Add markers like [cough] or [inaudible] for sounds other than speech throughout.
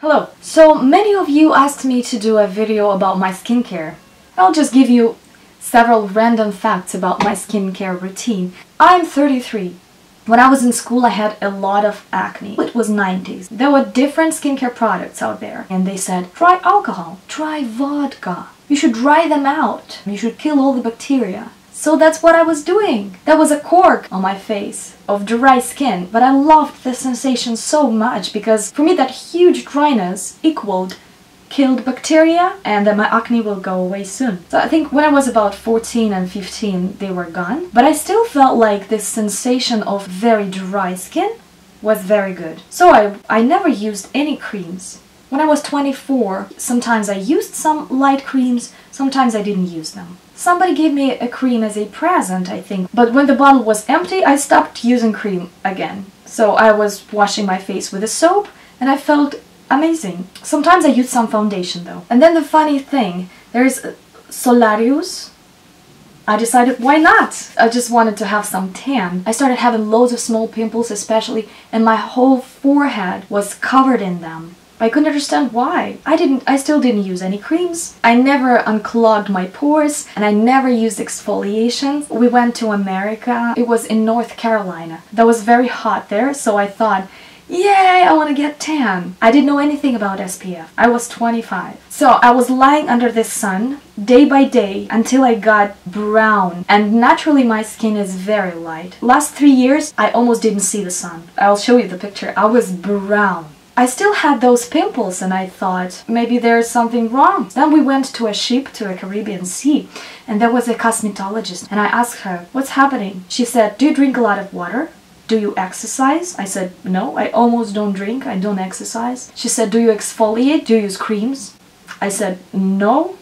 Hello! So many of you asked me to do a video about my skincare. I'll just give you several random facts about my skincare routine. I'm 33. When I was in school I had a lot of acne. It was 90s. There were different skincare products out there and they said try alcohol, try vodka. You should dry them out. You should kill all the bacteria. So that's what I was doing. That was a cork on my face of dry skin, but I loved the sensation so much because for me that huge dryness equaled killed bacteria and that my acne will go away soon. So I think when I was about 14 and 15 they were gone, but I still felt like this sensation of very dry skin was very good. So I, I never used any creams. When I was 24, sometimes I used some light creams, sometimes I didn't use them. Somebody gave me a cream as a present, I think, but when the bottle was empty, I stopped using cream again. So I was washing my face with a soap and I felt amazing. Sometimes I use some foundation though. And then the funny thing, there's uh, Solarius. I decided why not? I just wanted to have some tan. I started having loads of small pimples especially and my whole forehead was covered in them. I couldn't understand why. I didn't I still didn't use any creams. I never unclogged my pores and I never used exfoliation. We went to America. It was in North Carolina. That was very hot there, so I thought Yay, I want to get tan. I didn't know anything about SPF. I was 25. So I was lying under the sun day by day until I got brown. And naturally my skin is very light. Last three years, I almost didn't see the sun. I'll show you the picture. I was brown. I still had those pimples and I thought maybe there's something wrong. Then we went to a ship to a Caribbean sea and there was a cosmetologist and I asked her, what's happening? She said, do you drink a lot of water? Do you exercise? I said, no, I almost don't drink, I don't exercise. She said, do you exfoliate? Do you use creams? I said, no,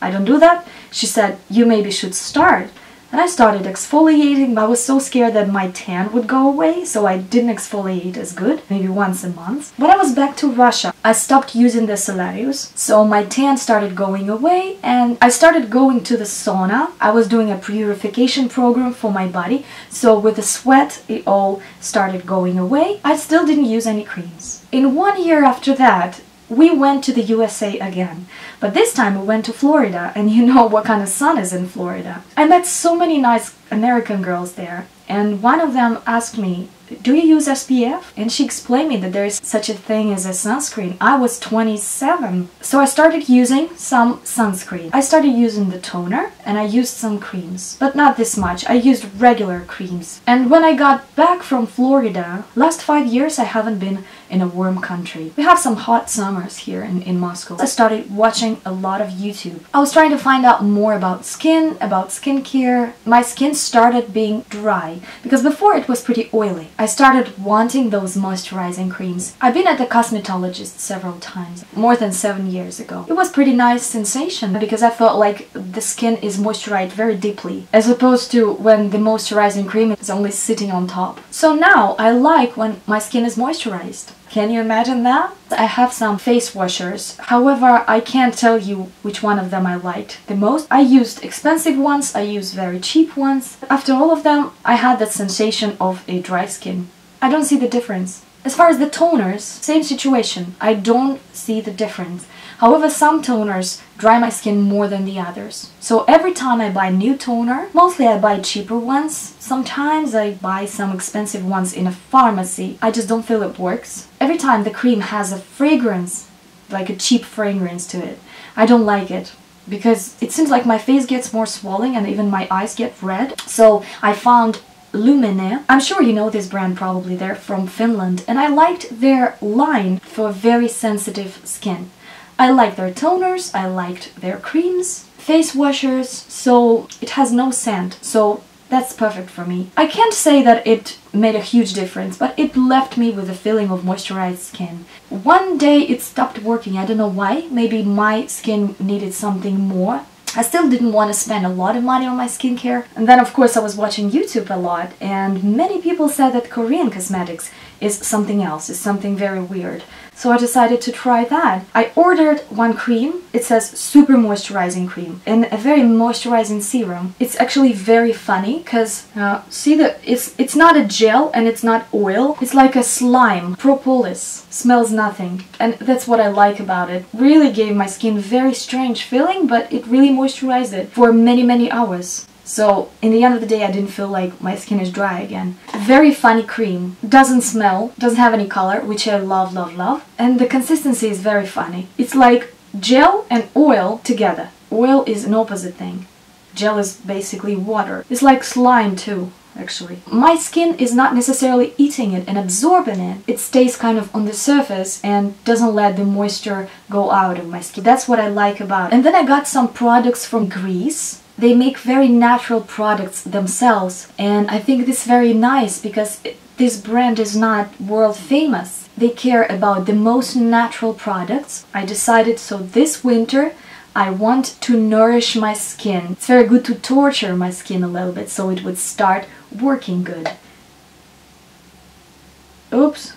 I don't do that. She said, you maybe should start. And I started exfoliating, but I was so scared that my tan would go away, so I didn't exfoliate as good, maybe once a month. When I was back to Russia, I stopped using the Solarius, so my tan started going away, and I started going to the sauna. I was doing a purification program for my body, so with the sweat, it all started going away. I still didn't use any creams. In one year after that, we went to the USA again. But this time we went to Florida, and you know [laughs] what kind of sun is in Florida. I met so many nice American girls there, and one of them asked me, do you use SPF? And she explained me that there is such a thing as a sunscreen. I was 27. So I started using some sunscreen. I started using the toner and I used some creams, but not this much. I used regular creams. And when I got back from Florida, last five years I haven't been in a warm country. We have some hot summers here in, in Moscow. I started watching a lot of YouTube. I was trying to find out more about skin, about skincare. My skin started being dry because before it was pretty oily. I started wanting those moisturizing creams. I've been at the cosmetologist several times, more than seven years ago. It was pretty nice sensation because I felt like the skin is moisturized very deeply as opposed to when the moisturizing cream is only sitting on top. So now I like when my skin is moisturized. Can you imagine that? I have some face washers. However, I can't tell you which one of them I liked the most. I used expensive ones, I used very cheap ones. After all of them, I had that sensation of a dry skin. I don't see the difference. As far as the toners, same situation. I don't see the difference. However, some toners dry my skin more than the others. So every time I buy new toner, mostly I buy cheaper ones. Sometimes I buy some expensive ones in a pharmacy. I just don't feel it works. Every time the cream has a fragrance, like a cheap fragrance to it, I don't like it because it seems like my face gets more swollen and even my eyes get red. So I found Lumene. I'm sure you know this brand probably, they're from Finland and I liked their line for very sensitive skin. I like their toners, I liked their creams, face washers, so it has no scent, so that's perfect for me. I can't say that it made a huge difference, but it left me with a feeling of moisturized skin. One day it stopped working, I don't know why, maybe my skin needed something more. I still didn't want to spend a lot of money on my skincare. And then of course I was watching YouTube a lot and many people said that Korean cosmetics is something else, is something very weird. So I decided to try that. I ordered one cream. It says super moisturizing cream and a very moisturizing serum. It's actually very funny because uh, see that it's it's not a gel and it's not oil. It's like a slime, propolis. Smells nothing. And that's what I like about it. Really gave my skin very strange feeling, but it really moisturized it for many many hours. So in the end of the day I didn't feel like my skin is dry again. Very funny cream. Doesn't smell, doesn't have any color, which I love, love, love. And the consistency is very funny. It's like gel and oil together. Oil is an opposite thing. Gel is basically water. It's like slime too actually. My skin is not necessarily eating it and absorbing it. It stays kind of on the surface and doesn't let the moisture go out of my skin. That's what I like about it. And then I got some products from Greece they make very natural products themselves and I think this is very nice because this brand is not world famous. They care about the most natural products. I decided so this winter I want to nourish my skin. It's very good to torture my skin a little bit so it would start working good. Oops.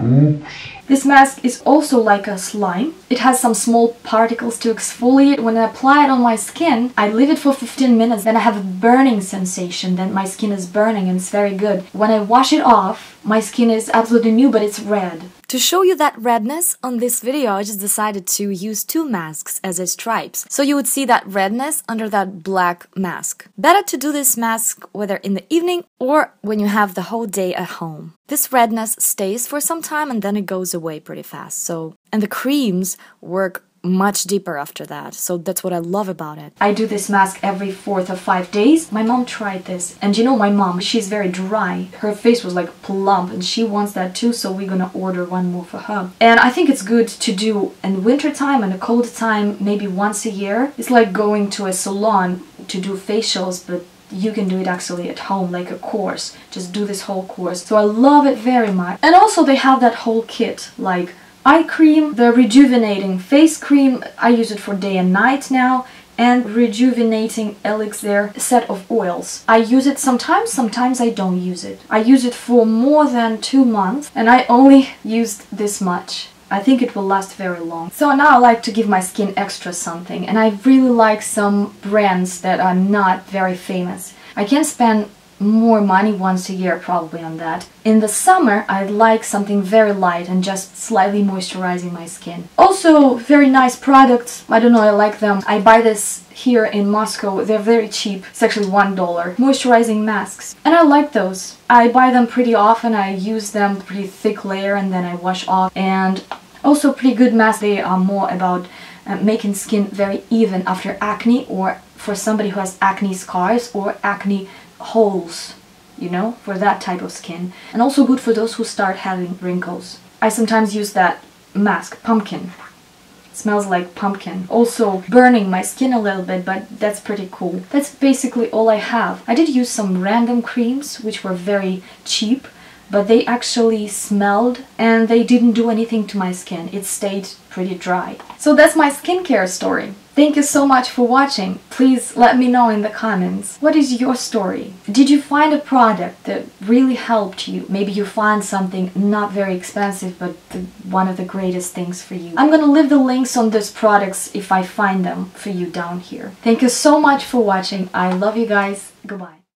Oops. This mask is also like a slime. It has some small particles to exfoliate. When I apply it on my skin, I leave it for 15 minutes, then I have a burning sensation, then my skin is burning and it's very good. When I wash it off, my skin is absolutely new, but it's red. To show you that redness on this video, I just decided to use two masks as a stripes. So you would see that redness under that black mask. Better to do this mask whether in the evening or when you have the whole day at home. This redness stays for some time and then it goes away pretty fast. So, and the creams work much deeper after that. So that's what I love about it. I do this mask every fourth or five days. My mom tried this. And you know my mom, she's very dry. Her face was like plump and she wants that too. So we're gonna order one more for her. And I think it's good to do in winter time and a cold time, maybe once a year. It's like going to a salon to do facials, but you can do it actually at home like a course just do this whole course so i love it very much and also they have that whole kit like eye cream, the rejuvenating face cream, I use it for day and night now, and rejuvenating elixir set of oils. I use it sometimes, sometimes I don't use it. I use it for more than two months and I only [laughs] used this much. I think it will last very long. So now I like to give my skin extra something and I really like some brands that are not very famous. I can spend more money once a year probably on that. In the summer I'd like something very light and just slightly moisturizing my skin. Also very nice products, I don't know I like them. I buy this here in Moscow, they're very cheap, it's actually one dollar. Moisturizing masks and I like those. I buy them pretty often, I use them pretty thick layer and then I wash off and also pretty good masks, they are more about uh, making skin very even after acne or for somebody who has acne scars or acne holes, you know, for that type of skin. And also good for those who start having wrinkles. I sometimes use that mask, pumpkin. It smells like pumpkin. Also burning my skin a little bit, but that's pretty cool. That's basically all I have. I did use some random creams, which were very cheap, but they actually smelled and they didn't do anything to my skin. It stayed pretty dry. So that's my skincare story. Thank you so much for watching. Please let me know in the comments. What is your story? Did you find a product that really helped you? Maybe you find something not very expensive but the, one of the greatest things for you. I'm gonna leave the links on those products if I find them for you down here. Thank you so much for watching. I love you guys. Goodbye.